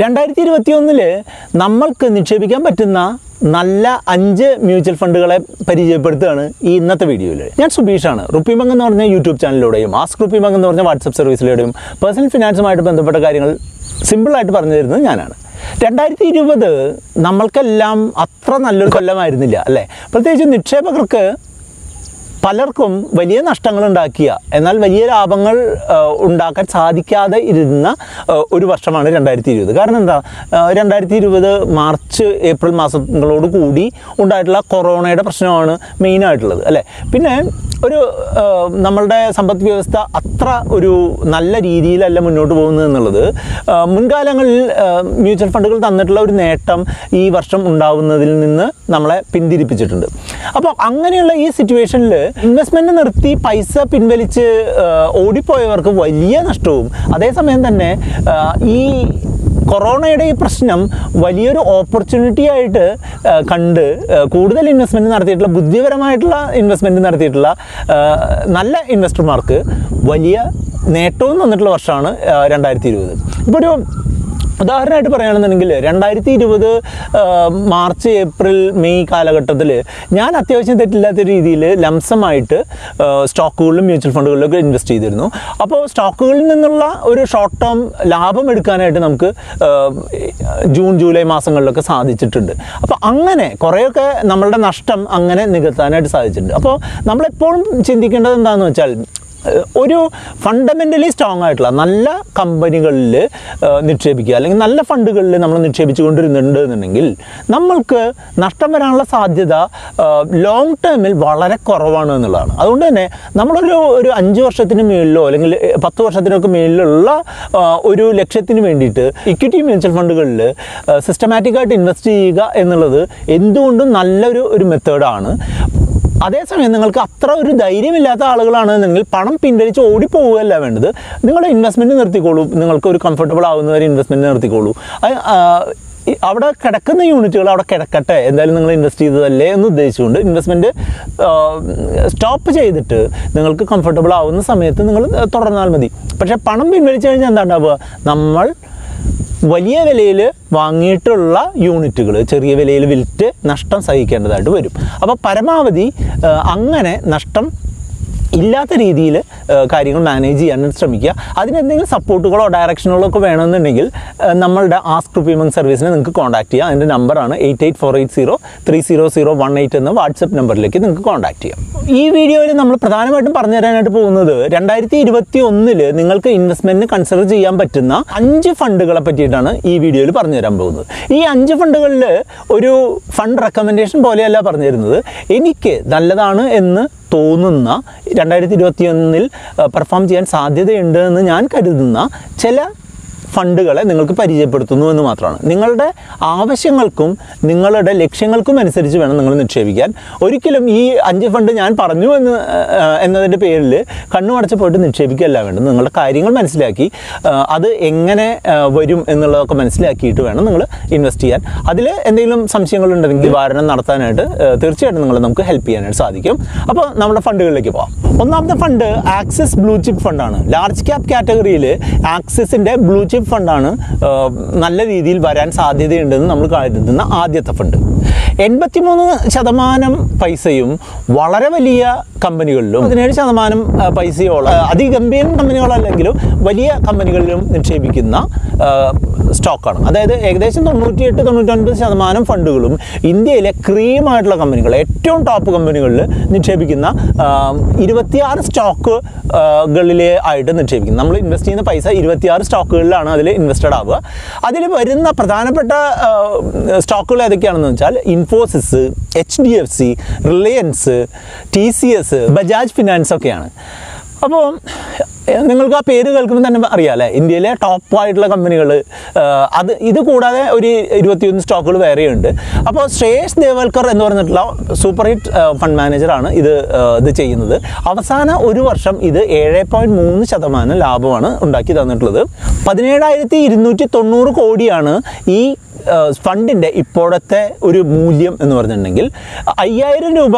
രണ്ടായിരത്തി ഇരുപത്തി ഒന്നിൽ നമ്മൾക്ക് നിക്ഷേപിക്കാൻ പറ്റുന്ന നല്ല അഞ്ച് മ്യൂച്വൽ ഫണ്ടുകളെ പരിചയപ്പെടുത്തുകയാണ് ഈ ഇന്നത്തെ വീഡിയോയിൽ ഞാൻ സുബീഷാണ്. റുപ്പി ബങ്ക് എന്ന് പറഞ്ഞ യൂട്യൂബ് ചാനലിലൂടെയും ആസ്ക് റുപ്പി ബങ്ക് എന്ന് പറഞ്ഞ വാട്സപ്പ് സർവീസിലൂടെയും പേഴ്സണൽ ഫിനാൻസുമായിട്ട് ബന്ധപ്പെട്ട കാര്യങ്ങൾ സിമ്പിളായിട്ട് പറഞ്ഞു തരുന്നത് ഞാനാണ്. രണ്ടായിരത്തി ഇരുപത് നമ്മൾക്കെല്ലാം അത്ര നല്ലൊരു കൊല്ലമായിരുന്നില്ല അല്ലേ? പ്രത്യേകിച്ച് നിക്ഷേപകർക്ക് പലർക്കും വലിയ നഷ്ടങ്ങൾ ഉണ്ടാക്കിയ എന്നാൽ വലിയ ലാഭങ്ങൾ ഉണ്ടാക്കാൻ സാധിക്കാതെ ഇരുന്ന ഒരു വർഷമാണ് രണ്ടായിരത്തി ഇരുപത് കാരണം എന്താ? രണ്ടായിരത്തി ഇരുപത് മാർച്ച് ഏപ്രിൽ മാസങ്ങളോട് കൂടി ഉണ്ടായിട്ടുള്ള കൊറോണയുടെ പ്രശ്നമാണ് മെയിനായിട്ടുള്ളത് അല്ലേ? പിന്നെ ഒരു നമ്മളുടെ സമ്പദ് വ്യവസ്ഥ അത്ര ഒരു നല്ല രീതിയിലല്ല മുന്നോട്ട് പോകുന്നത് എന്നുള്ളത് മുൻകാലങ്ങളിൽ മ്യൂച്വൽ ഫണ്ടുകൾ തന്നിട്ടുള്ള ഒരു നേട്ടം ഈ വർഷം ഉണ്ടാവുന്നതിൽ നിന്ന് നമ്മളെ പിന്തിരിപ്പിച്ചിട്ടുണ്ട്. അപ്പോൾ അങ്ങനെയുള്ള ഈ സിറ്റുവേഷനിൽ ഇൻവെസ്റ്റ്മെന്റ് നിർത്തി പൈസ പിൻവലിച്ച് ഓടിപ്പോയവർക്ക് വലിയ നഷ്ടവും. അതേസമയം തന്നെ ഈ കൊറോണയുടെ ഈ പ്രശ്നം വലിയൊരു ഓപ്പർച്യൂണിറ്റി ആയിട്ട് കണ്ട് കൂടുതൽ ഇൻവെസ്റ്റ്മെന്റ് നടത്തിയിട്ടുള്ള ബുദ്ധിപരമായിട്ടുള്ള ഇൻവെസ്റ്റ്മെന്റ് നടത്തിയിട്ടുള്ള നല്ല ഇൻവെസ്റ്റർമാർക്ക് വലിയ നേട്ടവും തന്നിട്ടുള്ള വർഷമാണ് രണ്ടായിരത്തി ഇരുപത്. ഇപ്പോൾ ഒരു ഉദാഹരണമായിട്ട് പറയുകയാണെന്നുണ്ടെങ്കിൽ രണ്ടായിരത്തി ഇരുപത് മാർച്ച് ഏപ്രിൽ മെയ് കാലഘട്ടത്തിൽ ഞാൻ അത്യാവശ്യം തെറ്റില്ലാത്ത രീതിയിൽ ലംസമായിട്ട് സ്റ്റോക്കുകളിലും മ്യൂച്വൽ ഫണ്ടുകളിലൊക്കെ ഇൻവെസ്റ്റ് ചെയ്തിരുന്നു. അപ്പോൾ സ്റ്റോക്കുകളിൽ നിന്നുള്ള ഒരു ഷോർട്ട് ടേം ലാഭം എടുക്കാനായിട്ട് നമുക്ക് ജൂൺ ജൂലൈ മാസങ്ങളിലൊക്കെ സാധിച്ചിട്ടുണ്ട്. അപ്പോൾ അങ്ങനെ കുറേയൊക്കെ നമ്മളുടെ നഷ്ടം അങ്ങനെ നികത്താനായിട്ട് സാധിച്ചിട്ടുണ്ട്. അപ്പോൾ നമ്മളെപ്പോഴും ചിന്തിക്കേണ്ടത് എന്താണെന്ന് വെച്ചാൽ ഒരു ഫണ്ടമെന്റലി സ്ട്രോങ് ആയിട്ടുള്ള നല്ല കമ്പനികളിൽ നിക്ഷേപിക്കുക അല്ലെങ്കിൽ നല്ല ഫണ്ടുകളിൽ നമ്മൾ നിക്ഷേപിച്ചു കൊണ്ടിരുന്നുണ്ട് എന്നുണ്ടെങ്കിൽ നമ്മൾക്ക് നഷ്ടം വരാനുള്ള സാധ്യത ലോങ് ടേമിൽ വളരെ കുറവാണ് എന്നുള്ളതാണ്. അതുകൊണ്ട് തന്നെ നമ്മളൊരു ഒരു അഞ്ച് വർഷത്തിന് മുകളിലോ അല്ലെങ്കിൽ പത്ത് വർഷത്തിനൊക്കെ മുകളിലുള്ള ഒരു ലക്ഷ്യത്തിന് വേണ്ടിയിട്ട് ഇക്വിറ്റി മ്യൂച്വൽ ഫണ്ടുകളിൽ സിസ്റ്റമാറ്റിക്കായിട്ട് ഇൻവെസ്റ്റ് ചെയ്യുക എന്നുള്ളത് എന്തുകൊണ്ടും നല്ലൊരു ഒരു മെത്തേഡാണ് അതേസമയം നിങ്ങൾക്ക് അത്ര ഒരു ധൈര്യമില്ലാത്ത ആളുകളാണെന്നുണ്ടെങ്കിൽ പണം പിൻവലിച്ച് ഓടിപ്പോവുകയല്ല വേണ്ടത്. നിങ്ങളുടെ ഇൻവെസ്റ്റ്മെന്റ് നിർത്തിക്കോളൂ. നിങ്ങൾക്ക് ഒരു കംഫർട്ടബിൾ ആവുന്നവരെ ഇൻവെസ്റ്റ്മെന്റ് നിർത്തിക്കോളൂ. അവിടെ കിടക്കുന്ന യൂണിറ്റുകൾ അവിടെ കിടക്കട്ടെ. എന്തായാലും നിങ്ങൾ ഇൻവെസ്റ്റ് ചെയ്തതല്ലേ എന്ന് ഉദ്ദേശിച്ചുകൊണ്ട് ഇൻവെസ്റ്റ്മെന്റ് സ്റ്റോപ്പ് ചെയ്തിട്ട് നിങ്ങൾക്ക് കംഫർട്ടബിൾ ആവുന്ന സമയത്ത് നിങ്ങൾ തുടർന്നാൽ മതി. പക്ഷേ പണം പിൻവലിച്ച് കഴിഞ്ഞാൽ എന്താ ഉണ്ടാവുക? നമ്മൾ വലിയ വിലയിൽ വാങ്ങിയിട്ടുള്ള യൂണിറ്റുകൾ ചെറിയ വിലയിൽ വിറ്റ് നഷ്ടം സഹിക്കേണ്ടതായിട്ട് വരും. അപ്പോൾ പരമാവധി അങ്ങനെ നഷ്ടം ഇല്ലാത്ത രീതിയിൽ കാര്യങ്ങൾ മാനേജ് ചെയ്യാൻ ശ്രമിക്കുക. അതിനെന്തെങ്കിലും സപ്പോർട്ടുകളോ ഡയറക്ഷനുകളോ ഒക്കെ വേണമെന്നുണ്ടെങ്കിൽ നമ്മളുടെ ആസ്ക് റുപ്പിമങ് സർവീസിനെ നിങ്ങൾക്ക് കോൺടാക്ട് ചെയ്യാം. അതിന്റെ നമ്പറാണ് eight eight four eight zero three zero zero one eight എന്ന വാട്സപ്പ് നമ്പറിലേക്ക് നിങ്ങൾക്ക് കോൺടാക്ട് ചെയ്യാം. ഈ വീഡിയോയിൽ നമ്മൾ പ്രധാനമായിട്ടും പറഞ്ഞു തരാനായിട്ട് പോകുന്നത് രണ്ടായിരത്തി ഇരുപത്തി ഒന്നിൽ നിങ്ങൾക്ക് ഇൻവെസ്റ്റ്മെന്റിന് കൺസിഡർ ചെയ്യാൻ പറ്റുന്ന അഞ്ച് ഫണ്ടുകളെ പറ്റിയിട്ടാണ് ഈ വീഡിയോയിൽ പറഞ്ഞു തരാൻ പോകുന്നത്. ഈ അഞ്ച് ഫണ്ടുകളിൽ ഒരു ഫണ്ട് റെക്കമെൻഡേഷൻ പോലെയല്ല പറഞ്ഞു തരുന്നത് എനിക്ക് നല്ലതാണ് എന്ന് തോന്നുന്ന രണ്ടായിരത്തി ഇരുപത്തിയൊന്നിൽ പെർഫോം ചെയ്യാൻ സാധ്യതയുണ്ട് എന്ന് ഞാൻ കരുതുന്ന ചില ഫണ്ടുകളെ നിങ്ങൾക്ക് പരിചയപ്പെടുത്തുന്നു എന്ന് മാത്രമാണ്. നിങ്ങളുടെ ആവശ്യങ്ങൾക്കും നിങ്ങളുടെ ലക്ഷ്യങ്ങൾക്കും അനുസരിച്ച് വേണം നിങ്ങൾ നിക്ഷേപിക്കാൻ. ഒരിക്കലും ഈ അഞ്ച് ഫണ്ട് ഞാൻ പറഞ്ഞു എന്ന് എന്നതിന്റെ പേരിൽ കണ്ണു അടച്ച് പോയിട്ട് നിക്ഷേപിക്കുകയല്ല വേണ്ടത്. നിങ്ങളുടെ കാര്യങ്ങൾ മനസ്സിലാക്കി അത് എങ്ങനെ വരും എന്നുള്ളതൊക്കെ മനസ്സിലാക്കിയിട്ട് വേണം നിങ്ങൾ ഇൻവെസ്റ്റ് ചെയ്യാൻ. അതിൽ എന്തെങ്കിലും സംശയങ്ങളുണ്ടെങ്കിൽ നിവാരണം നടത്താനായിട്ട് തീർച്ചയായിട്ടും നിങ്ങൾ നമുക്ക് ഹെൽപ്പ് ചെയ്യാനായിട്ട് സാധിക്കും. അപ്പോൾ നമ്മുടെ ഫണ്ടുകളിലേക്ക് പോകാം ഒന്നാമത്തെ ഫണ്ട് ആക്സിസ് ബ്ലൂ ചിപ്പ് ഫണ്ടാണ്. ലാർജ് ക്യാപ് കാറ്റഗറിയിൽ ആക്സിസിന്റെ ബ്ലൂ ചിപ്പ് ഫണ്ടാണ് നല്ല രീതിയിൽ വരാൻ സാധ്യതയുണ്ടെന്ന് നമ്മൾ കരുതുന്ന ആദ്യത്തെ ഫണ്ട് എൺപത്തിമൂന്ന് ശതമാനം പൈസയും വളരെ വലിയ കമ്പനികളിലും പതിനേഴ് ശതമാനം പൈസയോളം അതിഗംഭീരം കമ്പനികളല്ലെങ്കിലും വലിയ കമ്പനികളിലും നിക്ഷേപിക്കുന്ന സ്റ്റോക്കാണ് അതായത് ഏകദേശം തൊണ്ണൂറ്റിയെട്ട് തൊണ്ണൂറ്റൊൻപത് ശതമാനം ഫണ്ടുകളും ഇന്ത്യയിലെ ക്രീമായിട്ടുള്ള കമ്പനികൾ ഏറ്റവും ടോപ്പ് കമ്പനികളിൽ നിക്ഷേപിക്കുന്ന ഇരുപത്തിയാറ് സ്റ്റോക്കുകളിലെ ആയിട്ട് നിക്ഷേപിക്കുന്നത് നമ്മൾ ഇൻവെസ്റ്റ് ചെയ്യുന്ന പൈസ ഇരുപത്തിയാറ് സ്റ്റോക്കുകളിലാണ് അതിൽ ഇൻവെസ്റ്റഡ് ആവുക. അതിൽ വരുന്ന പ്രധാനപ്പെട്ട സ്റ്റോക്കുകൾ ഏതൊക്കെയാണെന്ന് വെച്ചാൽ Infosys H D F C Reliance T C S Bajaj finance ഒക്കെയാണ്. അപ്പോൾ നിങ്ങൾക്ക് ആ പേര് കേൾക്കുമ്പോൾ തന്നെ അറിയാം അല്ലേ ഇന്ത്യയിലെ ടോപ്പ് ആയിട്ടുള്ള കമ്പനികൾ അത് ഇത് കൂടാതെ ഒരു ഇരുപത്തിയൊന്ന് സ്റ്റോക്കുകൾ വേറെയുണ്ട് അപ്പോൾ ശ്രേയസ് ദേവൽക്കർ എന്ന് പറഞ്ഞിട്ടുള്ള സൂപ്പർ ഹിറ്റ് ഫണ്ട് മാനേജറാണ് ഇത് ഇത് ചെയ്യുന്നത്. അവസാന ഒരു വർഷം ഇത് ഏഴ് പോയിന്റ് മൂന്ന് ശതമാനം ലാഭമാണ് ഉണ്ടാക്കി തന്നിട്ടുള്ളത്. പതിനേഴായിരത്തി ഇരുന്നൂറ്റി തൊണ്ണൂറ് കോടിയാണ് ഈ ഫണ്ടിന്റെ ഇപ്പോഴത്തെ ഒരു മൂല്യം എന്ന് പറഞ്ഞിട്ടുണ്ടെങ്കിൽ. അയ്യായിരം രൂപ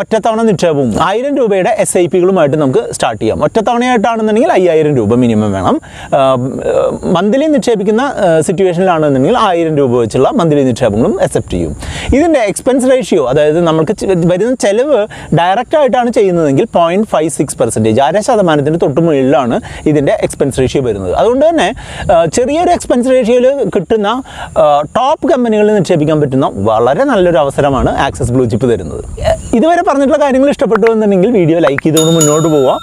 ഒറ്റത്തവണ നിക്ഷേപവും ആയിരം രൂപയുടെ എസ് ഐ പികളുമായിട്ട് നമുക്ക് സ്റ്റാർട്ട് ചെയ്യാം. ഒറ്റത്തവണയായിട്ടാണെന്നുണ്ടെങ്കിൽ അയ്യായിരം രൂപ മിനിമം വേണം. മന്ത്ലി നിക്ഷേപിക്കുന്ന സിറ്റുവേഷനിലാണെന്നുണ്ടെങ്കിൽ ആയിരം രൂപ വെച്ചുള്ള മന്ത്ലി നിക്ഷേപങ്ങളും അക്സെപ്റ്റ് ചെയ്യും. ഇതിന്റെ എക്സ്പെൻസ് റേഷ്യോ അതായത് നമുക്ക് വരുന്ന ചെലവ് ഡയറക്റ്റ് ആയിട്ടാണ് ചെയ്യുന്നതെങ്കിൽ പോയിന്റ് ഫൈവ് സിക്സ് പെർസെന്റേജ് അര ശതമാനത്തിന് തൊട്ട് മുകളിലാണ് ഇതിന്റെ എക്സ്പെൻസ് റേഷ്യോ വരുന്നത്. അതുകൊണ്ട് തന്നെ ചെറിയൊരു എക്സ്പെൻസ് റേഷ്യോയിൽ കിട്ടുന്ന ടോപ്പ് കമ്പനികളിൽ നിക്ഷേപിക്കാൻ പറ്റുന്ന വളരെ നല്ലൊരു അവസരമാണ് ആക്സസ് ബ്ലൂ ചിപ്പ് തരുന്നത്. ഇതുവരെ പറഞ്ഞിട്ടുള്ള കാര്യങ്ങൾ ഇഷ്ടപ്പെട്ടു എന്നുണ്ടെങ്കിൽ വീഡിയോ ലൈക്ക് ചെയ്തുകൊണ്ട് മുന്നോട്ട് പോവാം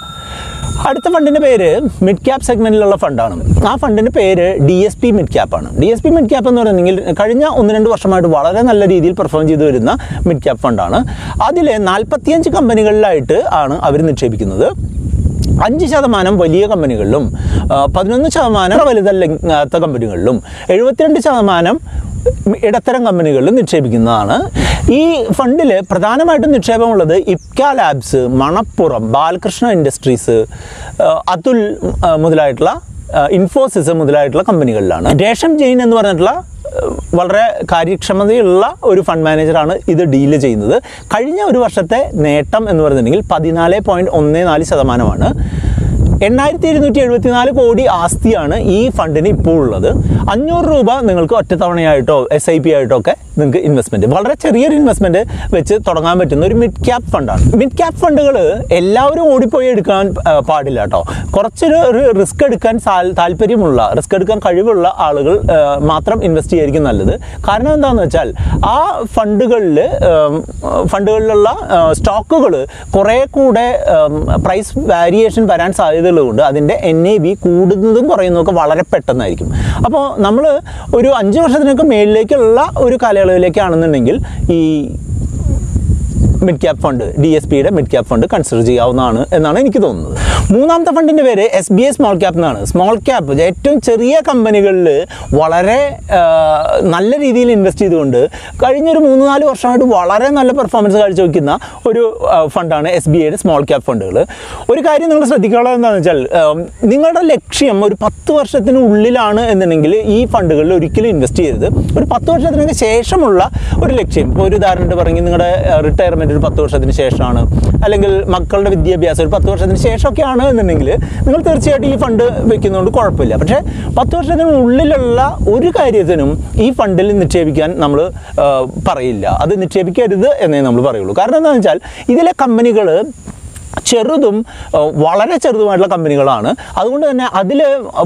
അടുത്ത ഫണ്ടിന്റെ പേര് മിഡ് ക്യാപ് സെഗ്മെന്റിലുള്ള ഫണ്ടാണ് ആ ഫണ്ടിന്റെ പേര് D S P mid cap ആണ്. D S P mid cap എന്ന് പറയുന്നെങ്കിൽ കഴിഞ്ഞ ഒന്ന് രണ്ട് വർഷമായിട്ട് വളരെ നല്ല രീതിയിൽ പെർഫോം ചെയ്തു വരുന്ന മിഡ് ക്യാപ്പ് ഫണ്ടാണ് അതിൽ നാൽപ്പത്തിയഞ്ച് കമ്പനികളിലായിട്ട് ആണ് അവർ നിക്ഷേപിക്കുന്നത്. അഞ്ച് ശതമാനം വലിയ കമ്പനികളിലും പതിനൊന്ന് ശതമാനം വലുതല്ലാത്ത കമ്പനികളിലും എഴുപത്തിരണ്ട് ശതമാനം ഇടത്തരം കമ്പനികളിലും നിക്ഷേപിക്കുന്നതാണ്. ഈ ഫണ്ടിൽ പ്രധാനമായിട്ടും നിക്ഷേപമുള്ളത് ഇപ്ക ലാബ്സ് മണപ്പുറം ബാലകൃഷ്ണ ഇൻഡസ്ട്രീസ് അതുൽ മുതലായിട്ടുള്ള ഇൻഫോസിസ് മുതലായിട്ടുള്ള കമ്പനികളിലാണ്. രേഷം ജെയിൻ എന്ന് പറഞ്ഞിട്ടുള്ള വളരെ കാര്യക്ഷമതയുള്ള ഒരു ഫണ്ട് മാനേജറാണ് ഇത് ഡീൽ ചെയ്യുന്നത്. കഴിഞ്ഞ ഒരു വർഷത്തെ നേട്ടം എന്ന് പറയുന്നുണ്ടെങ്കിൽ പതിനാല് പോയിന്റ് ഒന്ന് നാല് ശതമാനമാണ്. എണ്ണായിരത്തി ഇരുന്നൂറ്റി എഴുപത്തിനാല് കോടി ആസ്തിയാണ് ഈ ഫണ്ടിന് ഇപ്പോൾ ഉള്ളത്. അഞ്ഞൂറ് രൂപ നിങ്ങൾക്ക് ഒറ്റത്തവണയായിട്ടോ എസ് ഐ പി ആയിട്ടോ ഒക്കെ നിങ്ങൾക്ക് ഇൻവെസ്റ്റ്മെന്റ് വളരെ ചെറിയൊരു ഇൻവെസ്റ്റ്മെന്റ് വെച്ച് തുടങ്ങാൻ പറ്റുന്ന ഒരു മിഡ് ക്യാപ് ഫണ്ടാണ് മിഡ് ക്യാപ് ഫണ്ടുകൾ എല്ലാവരും ഓടിപ്പോയി എടുക്കാൻ പാടില്ല കേട്ടോ. കുറച്ചൊരു റിസ്ക് എടുക്കാൻ താല്പര്യമുള്ള റിസ്ക് എടുക്കാൻ കഴിവുള്ള ആളുകൾ മാത്രം ഇൻവെസ്റ്റ് ചെയ്യായിരിക്കും നല്ലത്. കാരണം എന്താണെന്ന് വെച്ചാൽ ആ ഫണ്ടുകളിൽ ഫണ്ടുകളിലുള്ള സ്റ്റോക്കുകൾ കുറേ കൂടെ പ്രൈസ് വാരിയേഷൻ വരാൻ സാധ്യതയുള്ളതുകൊണ്ട് അതിന്റെ എൻ എ ബി കൂടുന്നതും കുറയുന്നതൊക്കെ വളരെ പെട്ടെന്നായിരിക്കും. അപ്പോൾ നമ്മൾ ഒരു അഞ്ച് വർഷത്തിനൊക്കെ മേളിലേക്കുള്ള ഒരു കാലയളവിലേക്കാണെന്നുണ്ടെങ്കിൽ ഈ mid cap fund D S പിയുടെ മിഡ് ക്യാപ് ഫണ്ട് കൺസിഡർ ചെയ്യാവുന്നതാണ് എന്നാണ് എനിക്ക് തോന്നുന്നത്. മൂന്നാമത്തെ ഫണ്ടിന്റെ പേര് S B I small cap എന്നാണ്. സ്മോൾ ക്യാപ്പ് ഏറ്റവും ചെറിയ കമ്പനികളിൽ വളരെ നല്ല രീതിയിൽ ഇൻവെസ്റ്റ് ചെയ്തുകൊണ്ട് കഴിഞ്ഞൊരു മൂന്ന് നാല് വർഷമായിട്ട് വളരെ നല്ല പെർഫോമൻസ് കാഴ്ച കാഴ്ചവെക്കുന്ന ഒരു ഫണ്ടാണ് എസ് ബി ഐയുടെ സ്മോൾ ക്യാപ്പ് ഫണ്ടുകൾ ഒരു കാര്യം നിങ്ങൾ ശ്രദ്ധിക്കാനുള്ളത് എന്താണെന്ന് വെച്ചാൽ നിങ്ങളുടെ ലക്ഷ്യം ഒരു പത്ത് വർഷത്തിനുള്ളിലാണ് എന്നുണ്ടെങ്കിൽ ഈ ഫണ്ടുകളിൽ ഒരിക്കലും ഇൻവെസ്റ്റ് ചെയ്യരുത്. ഒരു പത്ത് വർഷത്തിനൊക്കെ ശേഷമുള്ള ഒരു ലക്ഷ്യം. ഇപ്പോൾ ഒരു ഉദാഹരണത്തിന് പറഞ്ഞ് നിങ്ങളുടെ റിട്ടയർമെന്റ് ഒരു പത്ത് വർഷത്തിന് ശേഷമാണ്. അല്ലെങ്കിൽ മക്കളുടെ വിദ്യാഭ്യാസം ഒരു പത്ത് വർഷത്തിന് ശേഷമൊക്കെയാണ് എന്നുണ്ടെങ്കിൽ നിങ്ങൾ തീർച്ചയായിട്ടും ഈ ഫണ്ട് വെക്കുന്നതുകൊണ്ട് കുഴപ്പമില്ല. പക്ഷേ പത്ത് വർഷത്തിനുള്ളിലുള്ള ഒരു കാര്യത്തിനും ഈ ഫണ്ടിൽ നിക്ഷേപിക്കാൻ നമ്മൾ പറയില്ല. അത് നിക്ഷേപിക്കരുത് എന്നേ നമ്മൾ പറയുള്ളൂ. കാരണം എന്താണെന്ന് വെച്ചാൽ ഇതിലെ കമ്പനികൾ ചെറുതും വളരെ ചെറുതുമായിട്ടുള്ള കമ്പനികളാണ് അതുകൊണ്ട് തന്നെ അതിൽ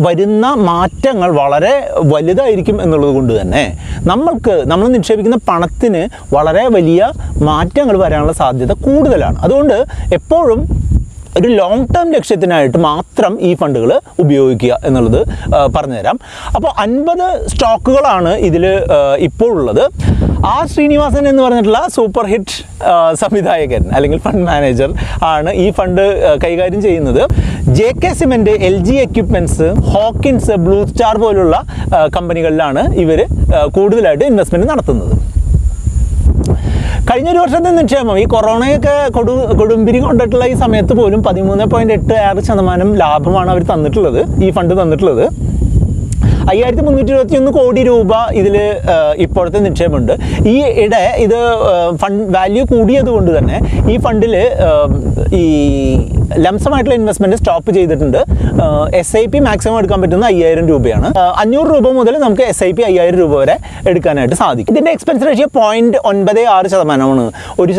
വരുന്ന മാറ്റങ്ങൾ വളരെ വലുതായിരിക്കും എന്നുള്ളത് കൊണ്ട് തന്നെ നമ്മൾക്ക് നമ്മൾ നിക്ഷേപിക്കുന്ന പണത്തിന് വളരെ വലിയ മാറ്റങ്ങൾ വരാനുള്ള സാധ്യത കൂടുതലാണ്. അതുകൊണ്ട് എപ്പോഴും ഒരു ലോങ് ടേം ലക്ഷ്യത്തിനായിട്ട് മാത്രം ഈ ഫണ്ടുകൾ ഉപയോഗിക്കുക എന്നുള്ളത് പറഞ്ഞുതരാം. അപ്പോൾ അൻപത് സ്റ്റോക്കുകളാണ് ഇതിൽ ഇപ്പോൾ ഉള്ളത് ആർ ശ്രീനിവാസൻ എന്ന് പറഞ്ഞിട്ടുള്ള സൂപ്പർ ഹിറ്റ് സംവിധായകൻ അല്ലെങ്കിൽ ഫണ്ട് മാനേജർ ആണ് ഈ ഫണ്ട് കൈകാര്യം ചെയ്യുന്നത്. J K cement L G equipments Hawkins blue star പോലുള്ള കമ്പനികളിലാണ് ഇവർ കൂടുതലായിട്ട് ഇൻവെസ്റ്റ്മെന്റ് നടത്തുന്നത്. കഴിഞ്ഞ ഒരു വർഷത്തെ നിക്ഷേപം ഈ കൊറോണയൊക്കെ കൊടു കൊടുമ്പിരി കൊണ്ടിട്ടുള്ള ഈ സമയത്ത് പോലും പതിമൂന്ന് പോയിന്റ് എട്ട് ആറ് ശതമാനം ലാഭമാണ് അവർ തന്നിട്ടുള്ളത് ഈ ഫണ്ട് തന്നിട്ടുള്ളത്. അയ്യായിരത്തി മുന്നൂറ്റി ഇരുപത്തി ഒന്ന് കോടി രൂപ ഇതിൽ ഇപ്പോഴത്തെ നിക്ഷേപമുണ്ട്. ഈ ഇട ഇത് ഫണ്ട് വാല്യൂ കൂടിയത് കൊണ്ട് തന്നെ ഈ ഫണ്ടിൽ ഈ ലംസമായിട്ടുള്ള ഇൻവെസ്റ്റ്മെന്റ് സ്റ്റോപ്പ് ചെയ്തിട്ടുണ്ട്. എസ് ഐ പി മാക്സിമം എടുക്കാൻ പറ്റുന്ന അയ്യായിരം രൂപയാണ്. അഞ്ഞൂറ് രൂപ മുതൽ നമുക്ക് എസ് ഐ പി അയ്യായിരം രൂപ വരെ എടുക്കാനായിട്ട് സാധിക്കും. ഇതിന്റെ എക്സ്പെൻസ് റേഷ്യോ പോയിന്റ് ഒൻപത് ആറ് ശതമാനമാണ്. ഒരു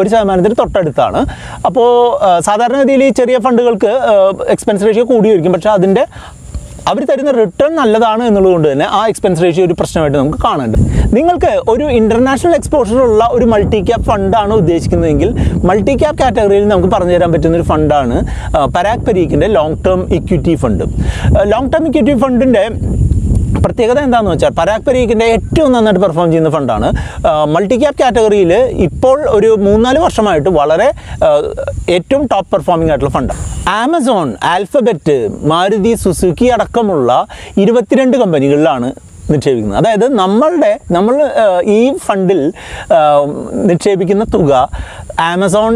ഒരു ശതമാനത്തിന് തൊട്ടടുത്താണ്. അപ്പോൾ സാധാരണഗതിയിൽ ഈ ചെറിയ ഫണ്ടുകൾക്ക് എക്സ്പെൻസ് റേഷ്യോ കൂടിയിരിക്കും. പക്ഷേ അതിന്റെ അവർ തരുന്ന റിട്ടേൺ നല്ലതാണ് എന്നുള്ളതുകൊണ്ട് തന്നെ ആ എക്സ്പെൻസ് റേഷ്യോ ഒരു പ്രശ്നമായിട്ട് നമുക്ക് കാണുന്നുണ്ട് നിങ്ങൾക്ക് ഒരു ഇന്റർനാഷണൽ എക്സ്പോഷർ ഉള്ള ഒരു മൾട്ടി ക്യാപ് ഫണ്ടാണ് ഉദ്ദേശിക്കുന്നതെങ്കിൽ മൾട്ടി ക്യാപ് കാറ്റഗറിയിൽ നമുക്ക് പറഞ്ഞു തരാൻ പറ്റുന്ന ഒരു ഫണ്ടാണ് Parag പരീക്കിന്റെ long term equity fund long term equity ഫണ്ടിന്റെ പ്രത്യേകത എന്താണെന്ന് വെച്ചാൽ പരാഗ് പരീക്കിന്റെ ഏറ്റവും നന്നായിട്ട് പെർഫോം ചെയ്യുന്ന ഫണ്ടാണ് മൾട്ടി ക്യാപ് കാറ്റഗറിയിൽ ഇപ്പോൾ ഒരു മൂന്നാൽ വർഷമായിട്ട് വളരെ ഏറ്റവും ടോപ്പ് പെർഫോമിംഗ് ആയിട്ടുള്ള ഫണ്ടാണ് ആമസോൺ ആൽഫബറ്റ് മാരുതി സുസുക്കി അടക്കമുള്ള ഇരുപത്തിരണ്ട് കമ്പനികളിലാണ് നിക്ഷേപിക്കുന്നത്. അതായത് നമ്മളുടെ നമ്മൾ ഈ ഫണ്ടിൽ നിക്ഷേപിക്കുന്ന തുക ആമസോൺ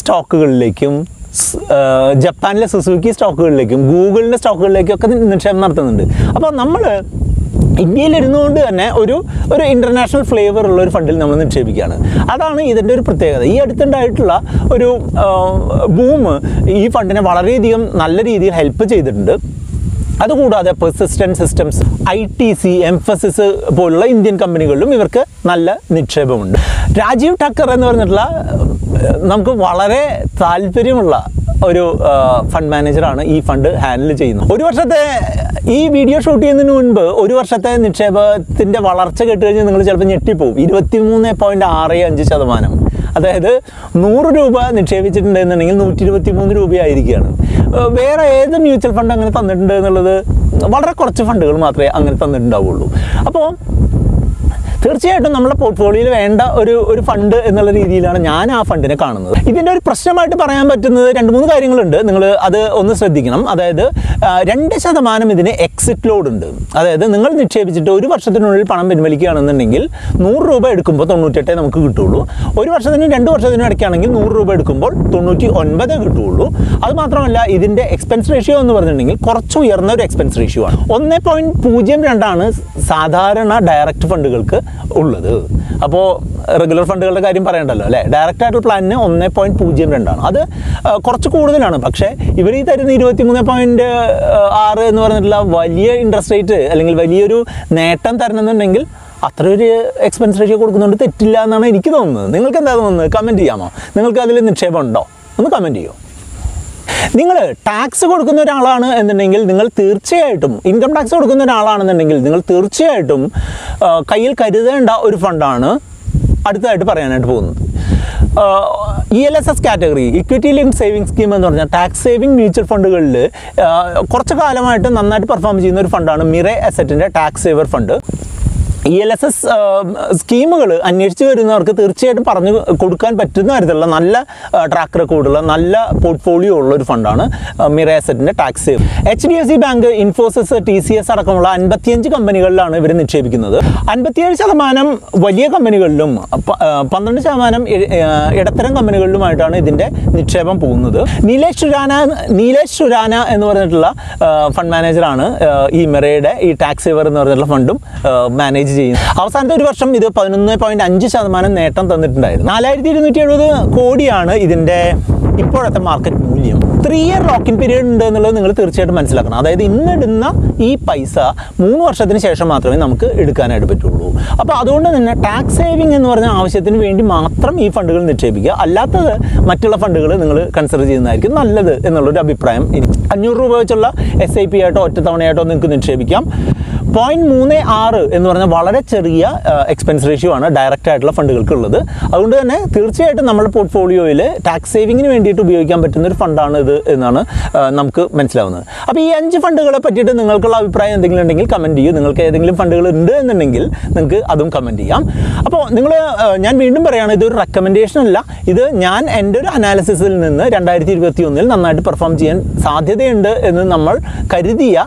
സ്റ്റോക്കുകളിലേക്കും ജപ്പാനിലെ സുസുക്കി സ്റ്റോക്കുകളിലേക്കും ഗൂഗിളിന്റെ സ്റ്റോക്കുകളിലേക്കും ഒക്കെ നിക്ഷേപം നടത്തുന്നുണ്ട്. അപ്പോൾ നമ്മൾ ഇന്ത്യയിൽ ഇരുന്നുകൊണ്ട് തന്നെ ഒരു ഒരു ഇന്റർനാഷണൽ ഫ്ലേവർ ഉള്ള ഒരു ഫണ്ടിൽ നമ്മൾ നിക്ഷേപിക്കുകയാണ്. അതാണ് ഇതിന്റെ ഒരു പ്രത്യേകത. ഈ അടുത്തുണ്ടായിട്ടുള്ള ഒരു ബൂം ഈ ഫണ്ടിനെ വളരെയധികം നല്ല രീതിയിൽ ഹെൽപ്പ് ചെയ്തിട്ടുണ്ട്. അതുകൂടാതെ persistent systems I T C Mphasis പോലുള്ള ഇന്ത്യൻ കമ്പനികളിലും ഇവർക്ക് നല്ല നിക്ഷേപമുണ്ട്. രാജീവ് ഠക്കർ എന്ന് പറഞ്ഞിട്ടുള്ള നമുക്ക് വളരെ താല്പര്യമുള്ള ഒരു ഫണ്ട് മാനേജറാണ് ഈ ഫണ്ട് ഹാൻഡിൽ ചെയ്യുന്നത്. ഒരു വർഷത്തെ ഈ വീഡിയോ ഷൂട്ട് ചെയ്യുന്നതിന് മുൻപ് ഒരു വർഷത്തെ നിക്ഷേപത്തിന്റെ വളർച്ച കേട്ട് കഴിഞ്ഞാൽ നിങ്ങൾ ചിലപ്പോൾ ഞെട്ടിപ്പോവും. ഇരുപത്തി മൂന്ന് പോയിന്റ് ആറ് അഞ്ച് ശതമാനം. അതായത് നൂറ് രൂപ നിക്ഷേപിച്ചിട്ടുണ്ടെന്നുണ്ടെങ്കിൽ നൂറ്റി ഇരുപത്തി മൂന്ന് രൂപയായിരിക്കുകയാണ് വേറെ ഏത് മ്യൂച്വൽ ഫണ്ട് അങ്ങനെ തന്നിട്ടുണ്ട് എന്നുള്ളത് വളരെ കുറച്ച് ഫണ്ടുകൾ മാത്രമേ അങ്ങനെ തന്നിട്ടുണ്ടാവുള്ളൂ. അപ്പോൾ തീർച്ചയായിട്ടും നമ്മുടെ പോർട്ട്ഫോളിയോയിൽ വേണ്ട ഒരു ഒരു ഫണ്ട് എന്നുള്ള രീതിയിലാണ് ഞാൻ ആ ഫണ്ടിനെ കാണുന്നത്. ഇതിന്റെ ഒരു പ്രശ്നമായിട്ട് പറയാൻ പറ്റുന്നത് രണ്ട് മൂന്ന് കാര്യങ്ങളുണ്ട്. നിങ്ങൾ അത് ഒന്ന് ശ്രദ്ധിക്കണം. അതായത് രണ്ട് ശതമാനം ഇതിന് എക്സിറ്റ് ലോഡ് ഉണ്ട്. അതായത് നിങ്ങൾ നിക്ഷേപിച്ചിട്ട് ഒരു വർഷത്തിനുള്ളിൽ പണം പിൻവലിക്കുകയാണെന്നുണ്ടെങ്കിൽ നൂറ് രൂപ എടുക്കുമ്പോൾ തൊണ്ണൂറ്റെട്ടേ നമുക്ക് കിട്ടുള്ളൂ. ഒരു വർഷത്തിനും രണ്ട് വർഷത്തിനും ഇടയ്ക്കാണെങ്കിൽ നൂറ് രൂപ എടുക്കുമ്പോൾ തൊണ്ണൂറ്റി ഒൻപതേ കിട്ടുള്ളൂ അതുമാത്രമല്ല ഇതിന്റെ എക്സ്പെൻസ് റേഷ്യോ എന്ന് പറഞ്ഞിട്ടുണ്ടെങ്കിൽ കുറച്ച് ഉയർന്ന ഒരു എക്സ്പെൻസ് റേഷ്യോ ആണ്. ഒന്ന് പോയിന്റ് പൂജ്യം രണ്ടാണ് സാധാരണ ഡയറക്റ്റ് ഫണ്ടുകൾക്ക് ഉള്ളത്. അപ്പോൾ റെഗുലർ ഫണ്ടുകളുടെ കാര്യം പറയണ്ടല്ലോ അല്ലേ? ഡയറക്റ്റ് ആയിട്ടുള്ള പ്ലാനിന് ഒന്ന് പോയിന്റ് പൂജ്യം രണ്ടാണ് അത് കുറച്ച് കൂടുതലാണ്. പക്ഷേ ഇവർ ഈ തരുന്ന ഇരുപത്തി മൂന്ന് പോയിന്റ് ആറ് എന്ന് പറഞ്ഞിട്ടുള്ള വലിയ ഇൻട്രസ്റ്റ് റേറ്റ് അല്ലെങ്കിൽ വലിയൊരു നേട്ടം തരണമെന്നുണ്ടെങ്കിൽ അത്ര ഒരു എക്സ്പെൻസ് റേഷ്യോ കൊടുക്കുന്നുണ്ട് തെറ്റില്ല എന്നാണ് എനിക്ക് തോന്നുന്നത്. നിങ്ങൾക്ക് എന്താ തോന്നുന്നത്? കമന്റ് ചെയ്യാമോ? നിങ്ങൾക്ക് അതിൽ നിക്ഷേപം ഉണ്ടോ? ഒന്ന് കമന്റ് ചെയ്യോ? നിങ്ങൾ ടാക്സ് കൊടുക്കുന്ന ഒരാളാണ് എന്നുണ്ടെങ്കിൽ നിങ്ങൾ തീർച്ചയായിട്ടും ഇൻകം ടാക്സ് കൊടുക്കുന്ന ഒരാളാണെന്നുണ്ടെങ്കിൽ നിങ്ങൾ തീർച്ചയായിട്ടും കയ്യിൽ കരുതേണ്ട ഒരു ഫണ്ടാണ് അടുത്തതായിട്ട് പറയാനായിട്ട് പോകുന്നത്. E L S S category equity link saving scheme എന്ന് പറഞ്ഞാൽ ടാക്സ് സേവിങ് മ്യൂച്വൽ ഫണ്ടുകളിൽ കുറച്ച് കാലമായിട്ട് നന്നായിട്ട് പെർഫോം ചെയ്യുന്ന ഒരു ഫണ്ടാണ് Mirae അസറ്റിന്റെ tax saver fund E L S S സ്കീമുകൾ അന്വേഷിച്ച് വരുന്നവർക്ക് തീർച്ചയായിട്ടും പറഞ്ഞു കൊടുക്കാൻ പറ്റുന്ന തരത്തിലുള്ള നല്ല ട്രാക്ക് റെക്കോർഡുള്ള നല്ല പോർട്ട്ഫോളിയോ ഉള്ള ഒരു ഫണ്ടാണ് Mirae അസറ്റിന്റെ tax save H D F C bank Infosys T C S അടക്കമുള്ള അൻപത്തിയഞ്ച് കമ്പനികളിലാണ് ഇവർ നിക്ഷേപിക്കുന്നത്. അൻപത്തിയേഴ് ശതമാനം വലിയ കമ്പനികളിലും പന്ത്രണ്ട് ശതമാനം ഇടത്തരം കമ്പനികളിലുമായിട്ടാണ് ഇതിന്റെ നിക്ഷേപം പോകുന്നത്. നീലേഷ് ഷുരാന നീലേഷ് ഷുരാന എന്ന് പറഞ്ഞിട്ടുള്ള ഫണ്ട് മാനേജറാണ് ഈ മിറയുടെ ഈ ടാക്സ് സേവർ എന്ന് പറഞ്ഞിട്ടുള്ള ഫണ്ടും മാനേജ് ചെയ്യുന്നത് അവസാനത്തെ ഒരു വർഷം ഇത് പതിനൊന്ന് പോയിന്റ് അഞ്ച് ശതമാനം നേട്ടം തന്നിട്ടുണ്ടായിരുന്നു. നാലായിരത്തി ഇരുന്നൂറ്റി എഴുപത് കോടിയാണ് ഇതിന്റെ ഇപ്പോഴത്തെ മാർക്കറ്റ് മൂല്യം. ത്രീ ഇയർ ലോക്കിൻ പീരീഡ് ഉണ്ട് എന്നുള്ളത് നിങ്ങൾ തീർച്ചയായിട്ടും മനസ്സിലാക്കണം. അതായത് ഇന്നിടുന്ന ഈ പൈസ മൂന്ന് വർഷത്തിന് ശേഷം മാത്രമേ നമുക്ക് എടുക്കാനായിട്ട് പറ്റുള്ളൂ. അപ്പോൾ അതുകൊണ്ട് തന്നെ ടാക്സ് സേവിങ് എന്ന് പറഞ്ഞ ആവശ്യത്തിന് വേണ്ടി മാത്രം ഈ ഫണ്ടുകൾ നിക്ഷേപിക്കുക. അല്ലാത്തത് മറ്റുള്ള ഫണ്ടുകൾ നിങ്ങൾ കൺസിഡർ ചെയ്യുന്നതായിരിക്കും നല്ലത് എന്നുള്ളൊരു അഭിപ്രായം അഞ്ഞൂറ് രൂപ വെച്ചുള്ള എസ് ഐ പി ആയിട്ടോ ഒറ്റത്തവണയായിട്ടോ നിങ്ങൾക്ക് നിക്ഷേപിക്കാം. പോയിന്റ് മൂന്ന് ആറ് എന്ന് പറഞ്ഞാൽ വളരെ ചെറിയ എക്സ്പെൻസ് റേഷ്യോ ആണ് ഡയറക്റ്റ് ആയിട്ടുള്ള ഫണ്ടുകൾക്ക് ഉള്ളത്. അതുകൊണ്ട് തന്നെ തീർച്ചയായിട്ടും നമ്മുടെ പോർട്ട്ഫോളിയോയിൽ ടാക്സ് സേവിങ്ങിന് വേണ്ടിയിട്ട് ഉപയോഗിക്കാൻ പറ്റുന്ന ഒരു ഫണ്ടാണ് ഇത് എന്നാണ് നമുക്ക് മനസ്സിലാവുന്നത്. അപ്പോൾ ഈ അഞ്ച് ഫണ്ടുകളെ പറ്റിയിട്ട് നിങ്ങൾക്കുള്ള അഭിപ്രായം എന്തെങ്കിലും ഉണ്ടെങ്കിൽ കമന്റ് ചെയ്യൂ. നിങ്ങൾക്ക് ഏതെങ്കിലും ഫണ്ടുകൾ ഉണ്ട് എന്നുണ്ടെങ്കിൽ നിങ്ങൾക്ക് അതും കമന്റ് ചെയ്യാം. അപ്പോൾ നിങ്ങൾ ഞാൻ വീണ്ടും പറയുകയാണ് ഇതൊരു റെക്കമെൻഡേഷൻ അല്ല. ഇത് ഞാൻ എന്റെ ഒരു അനാലിസിസിൽ നിന്ന് രണ്ടായിരത്തി ഇരുപത്തി ഒന്നിൽ നന്നായിട്ട് പെർഫോം ചെയ്യാൻ സാധ്യതയുണ്ട് എന്ന് നമ്മൾ കരുതിയ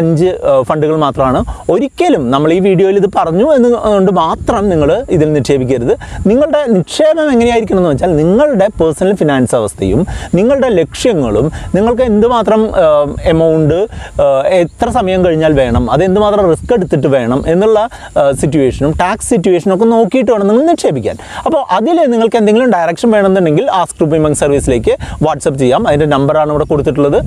അഞ്ച് ഫണ്ടുകൾ മാത്രമാണ്. ഒരിക്കലും നമ്മൾ ഈ വീഡിയോയിൽ ഇത് പറഞ്ഞു എന്നുകൊണ്ട് മാത്രം നിങ്ങൾ ഇതിൽ നിക്ഷേപിക്കരുത്. നിങ്ങളുടെ നിക്ഷേപം എങ്ങനെയായിരിക്കണം എന്ന് വെച്ചാൽ നിങ്ങളുടെ പേഴ്സണൽ ഫിനാൻസ് അവസ്ഥയും നിങ്ങളുടെ ലക്ഷ്യങ്ങളും നിങ്ങൾക്ക് എന്തുമാത്രം എമൗണ്ട് എത്ര സമയം കഴിഞ്ഞാൽ വേണം അത് എന്തുമാത്രം റിസ്ക് എടുത്തിട്ട് വേണം എന്നുള്ള സിറ്റുവേഷനും ടാക്സ് സിറ്റുവേഷനും ഒക്കെ നോക്കിയിട്ട് വേണം നിങ്ങൾ നിക്ഷേപിക്കാൻ. അപ്പോൾ അതിൽ നിങ്ങൾക്ക് എന്തെങ്കിലും ഡയറക്ഷൻ വേണമെന്നുണ്ടെങ്കിൽ ആസ്ക് ടു ബിമങ് സർവീസിലേക്ക് വാട്സപ്പ് ചെയ്യാം. അതിന്റെ നമ്പറാണ് ഇവിടെ കൊടുത്തിട്ടുള്ളത്.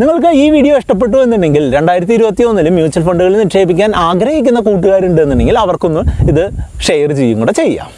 നിങ്ങൾക്ക് ഈ വീഡിയോ ഇഷ്ടപ്പെട്ടു എന്നുണ്ടെങ്കിൽ രണ്ടായിരത്തി ഇരുപത്തി ഒന്നിൽ മ്യൂച്വൽ ഫണ്ടുകളിൽ നിക്ഷേപിക്കാൻ ആഗ്രഹിക്കുന്ന കൂട്ടുകാരുണ്ട് എന്നുണ്ടെങ്കിൽ അവർക്കൊന്ന് ഇത് ഷെയർ ചെയ്യും കൂടെ ചെയ്യാം.